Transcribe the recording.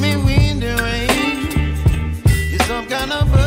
me wind and rain. You're some kind of.